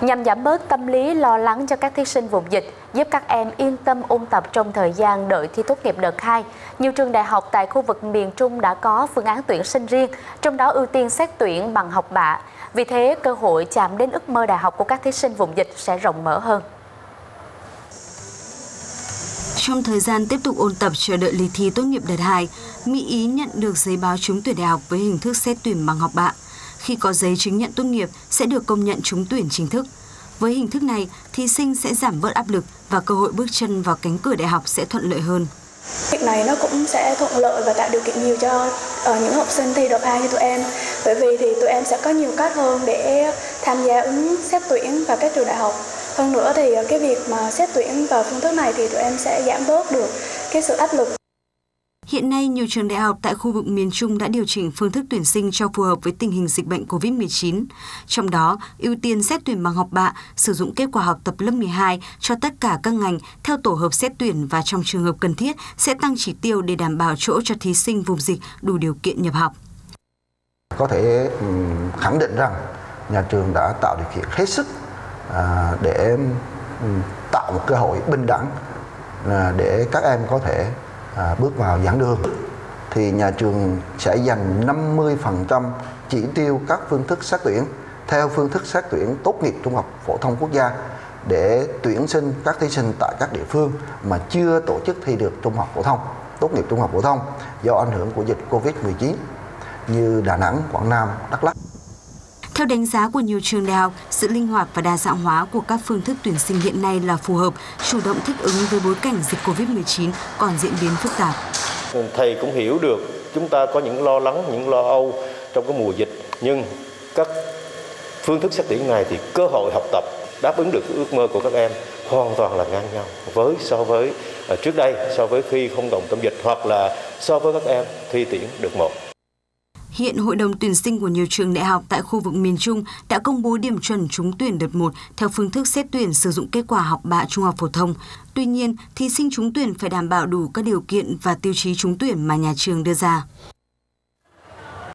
Nhằm giảm bớt tâm lý lo lắng cho các thí sinh vùng dịch, giúp các em yên tâm ôn tập trong thời gian đợi thi tốt nghiệp đợt 2, nhiều trường đại học tại khu vực miền Trung đã có phương án tuyển sinh riêng, trong đó ưu tiên xét tuyển bằng học bạ. Vì thế, cơ hội chạm đến ước mơ đại học của các thí sinh vùng dịch sẽ rộng mở hơn. Trong thời gian tiếp tục ôn tập chờ đợi lý thi tốt nghiệp đợt 2, Mỹ Ý nhận được giấy báo trúng tuyển đại học với hình thức xét tuyển bằng học bạ. Khi có giấy chứng nhận tốt nghiệp sẽ được công nhận trúng tuyển chính thức. Với hình thức này, thí sinh sẽ giảm bớt áp lực và cơ hội bước chân vào cánh cửa đại học sẽ thuận lợi hơn. Việc này nó cũng sẽ thuận lợi và tạo điều kiện nhiều cho uh, những học sinh thi đợt 2 như tụi em. Bởi vì thì tụi em sẽ có nhiều cách hơn để tham gia ứng xét tuyển vào các trường đại học. Hơn nữa thì ờ, cái việc mà xét tuyển vào phương thức này thì tụi em sẽ giảm bớt được cái sự áp lực. Hiện nay, nhiều trường đại học tại khu vực miền Trung đã điều chỉnh phương thức tuyển sinh cho phù hợp với tình hình dịch bệnh COVID-19. Trong đó, ưu tiên xét tuyển bằng học bạ, sử dụng kết quả học tập lớp 12 cho tất cả các ngành theo tổ hợp xét tuyển và trong trường hợp cần thiết sẽ tăng chỉ tiêu để đảm bảo chỗ cho thí sinh vùng dịch đủ điều kiện nhập học. Có thể ừ, khẳng định rằng nhà trường đã tạo điều kiện hết sức à, để ừ, tạo một cơ hội bình đẳng à, để các em có thể à, bước vào giảng đường thì nhà trường sẽ dành 50% chỉ tiêu các phương thức xét tuyển theo phương thức xét tuyển tốt nghiệp trung học phổ thông quốc gia để tuyển sinh các thí sinh tại các địa phương mà chưa tổ chức thi được trung học phổ thông, tốt nghiệp trung học phổ thông do ảnh hưởng của dịch Covid-19 như Đà Nẵng, Quảng Nam, Đắk Lắk. Theo đánh giá của nhiều trường đại học, sự linh hoạt và đa dạng hóa của các phương thức tuyển sinh hiện nay là phù hợp, chủ động thích ứng với bối cảnh dịch COVID-19 còn diễn biến phức tạp. Thầy cũng hiểu được chúng ta có những lo lắng, những lo âu trong cái mùa dịch, nhưng các phương thức xét tuyển này thì cơ hội học tập đáp ứng được ước mơ của các em hoàn toàn là ngang nhau với so với à, trước đây so với khi không đồng tâm dịch hoặc là so với các em thi tuyển được một Hiện Hội đồng tuyển sinh của nhiều trường đại học tại khu vực miền Trung đã công bố điểm chuẩn trúng tuyển đợt 1 theo phương thức xét tuyển sử dụng kết quả học bạ trung học phổ thông. Tuy nhiên, thí sinh trúng tuyển phải đảm bảo đủ các điều kiện và tiêu chí trúng tuyển mà nhà trường đưa ra.